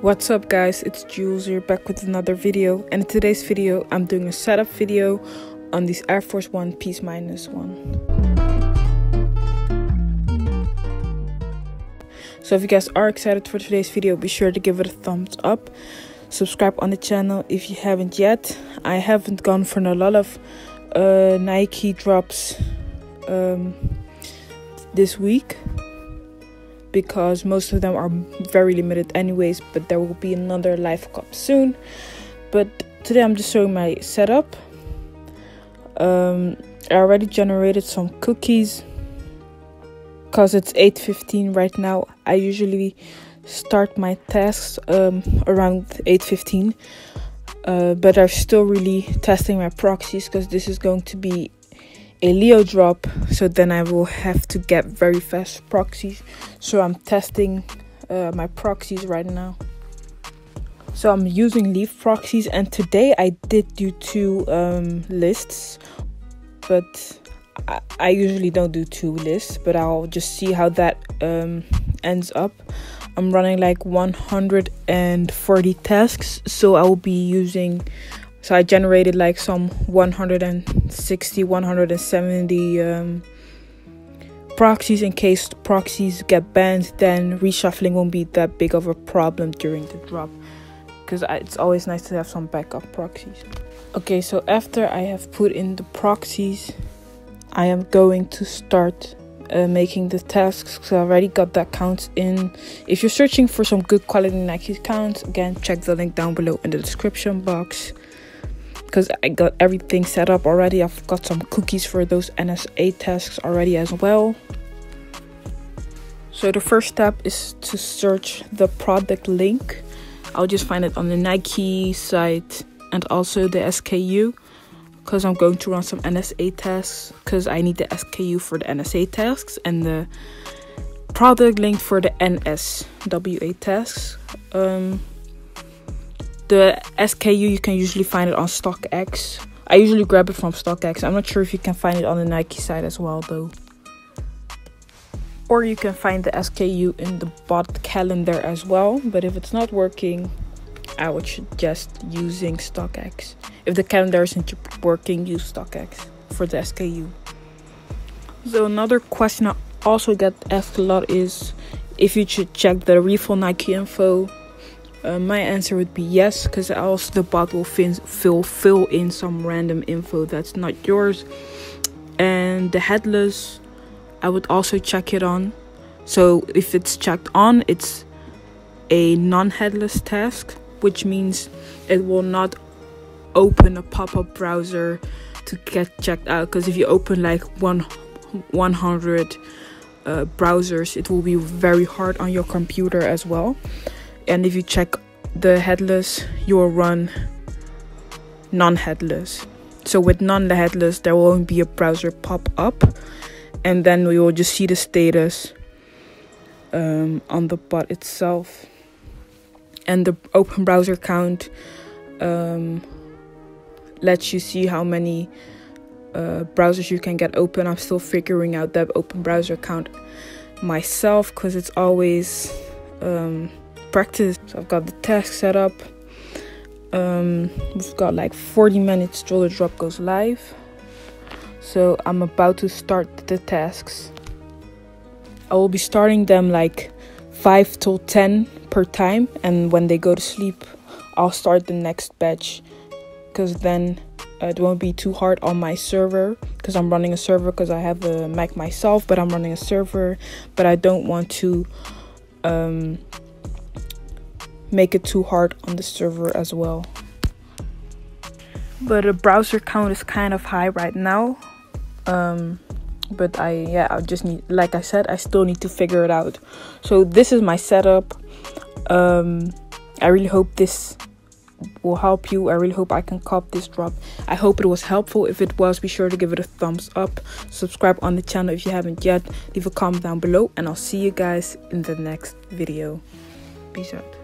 What's up guys, it's Jules here back with another video and in today's video I'm doing a setup video on this Air Force One Peace Minus One. So if you guys are excited for today's video, be sure to give it a thumbs up. Subscribe on the channel if you haven't yet. I haven't gone for a lot of uh, Nike drops um, this week because most of them are very limited anyways but there will be another live cop soon. But today i'm just showing my setup. Um, i already generated some cookies. Because it's 8.15 right now i usually start my tasks um, around 8.15 uh, but i'm still really testing my proxies because this is going to be a Leo drop, so then I will have to get very fast proxies. So I'm testing uh, my proxies right now. So I'm using leaf proxies, and today I did do two um, lists, but I, I, usually don't do two lists, but I'll just see how that um, ends up. I'm running like 140 tasks, so I will be using so I generated like some 160, 170 um, proxies in case proxies get banned. Then reshuffling won't be that big of a problem during the drop because it's always nice to have some backup proxies. Okay, so after I have put in the proxies, I am going to start uh, making the tasks because I already got that count in. If you're searching for some good quality Nike counts, again, check the link down below in the description box because I got everything set up already. I've got some cookies for those NSA tasks already as well. So the first step is to search the product link. I'll just find it on the Nike site and also the SKU because I'm going to run some NSA tasks because I need the SKU for the NSA tasks and the product link for the NSWA tasks. Um, the SKU you can usually find it on StockX. I usually grab it from StockX. I'm not sure if you can find it on the Nike site as well though. Or you can find the SKU in the bot calendar as well. But if it's not working, I would suggest using StockX. If the calendar isn't working, use StockX for the SKU. So another question I also get asked a lot is if you should check the refill Nike info uh, my answer would be yes, because else the bot will fill fill in some random info that's not yours. And the headless, I would also check it on. So if it's checked on, it's a non-headless task, which means it will not open a pop-up browser to get checked out. Because if you open like one 100 uh, browsers, it will be very hard on your computer as well and if you check the headless you will run non-headless. So with non-headless there won't be a browser pop up and then we will just see the status um, on the bot itself. And the open browser count um, lets you see how many uh, browsers you can get open. I'm still figuring out that open browser count myself because it's always um, practice. So I've got the task set up. Um, we've got like 40 minutes till the drop goes live. So I'm about to start the tasks. I will be starting them like 5 till 10 per time, and when they go to sleep, I'll start the next batch because then uh, it won't be too hard on my server because I'm running a server because I have a Mac myself, but I'm running a server, but I don't want to um, make it too hard on the server as well. But the browser count is kind of high right now. Um, but I yeah I just need like I said I still need to figure it out. So this is my setup. Um, I really hope this will help you. I really hope I can cop this drop. I hope it was helpful. If it was, be sure to give it a thumbs up. Subscribe on the channel if you haven't yet. Leave a comment down below and I'll see you guys in the next video. Peace out.